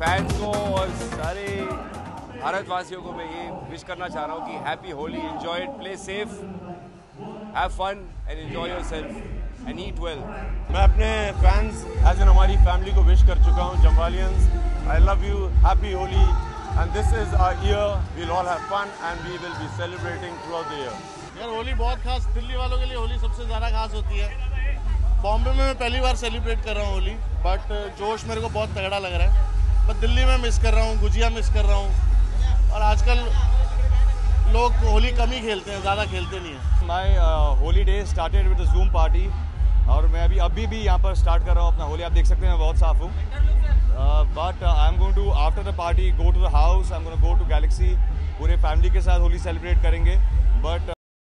सारे भारतवासियों को मैं ये विश करना चाह रहा हूँ कि happy Holi enjoy it play safe have fun and enjoy yourself and eat well मैं अपने फैंस एज एन हमारी फैमिली को विश कर चुका हूँ Jamwalians I love you happy Holi and this is our year we'll all have fun and we will be celebrating throughout the year यार होली बहुत खास दिल्ली वालों के लिए होली सबसे ज़्यादा खास होती है। बॉम्बे में मैं पहली बार सेलिब्रेट कर रहा हूँ होली बट जोश मेरे को बहुत तगड़ा लग रहा है। पर दिल्ली में मिस कर रहा हूँ, गुजिया मिस कर रहा हूँ। और आजकल लोग होली कम ही खेलते हैं, ज़्यादा खेलते नहीं हैं। My Holi day started with Zoom party और मैं अभी अभी भी यहाँ पर स्टार्ट कर रहा हूँ अपना होली। आप देख सकते हैं मैं बहुत साफ़ हूँ। But I am going to after the party go to the house I am going go to Galaxy पूरे फैमिली के साथ होली सेलिब्रेट करेंगे। बट